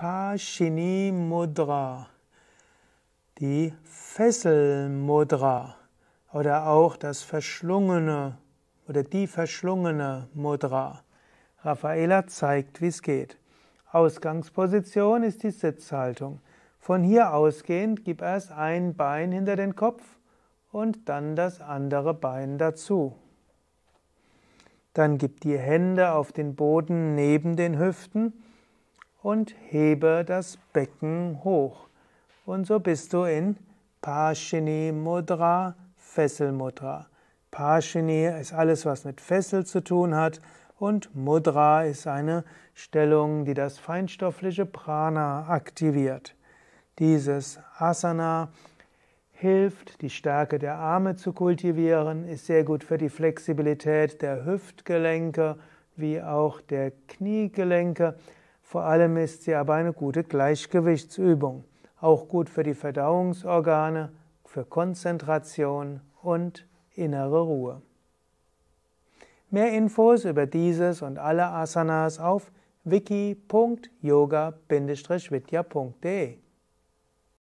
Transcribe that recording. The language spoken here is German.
Pashini Mudra, die Fesselmudra oder auch das verschlungene oder die verschlungene Mudra. Raffaela zeigt, wie es geht. Ausgangsposition ist die Sitzhaltung. Von hier ausgehend gib erst ein Bein hinter den Kopf und dann das andere Bein dazu. Dann gib die Hände auf den Boden neben den Hüften und hebe das Becken hoch. Und so bist du in Pashini Mudra, Fesselmudra. Pashini ist alles, was mit Fessel zu tun hat und Mudra ist eine Stellung, die das feinstoffliche Prana aktiviert. Dieses Asana hilft, die Stärke der Arme zu kultivieren, ist sehr gut für die Flexibilität der Hüftgelenke wie auch der Kniegelenke. Vor allem ist sie aber eine gute Gleichgewichtsübung, auch gut für die Verdauungsorgane, für Konzentration und innere Ruhe. Mehr Infos über dieses und alle Asanas auf wiki.yoga-vidya.de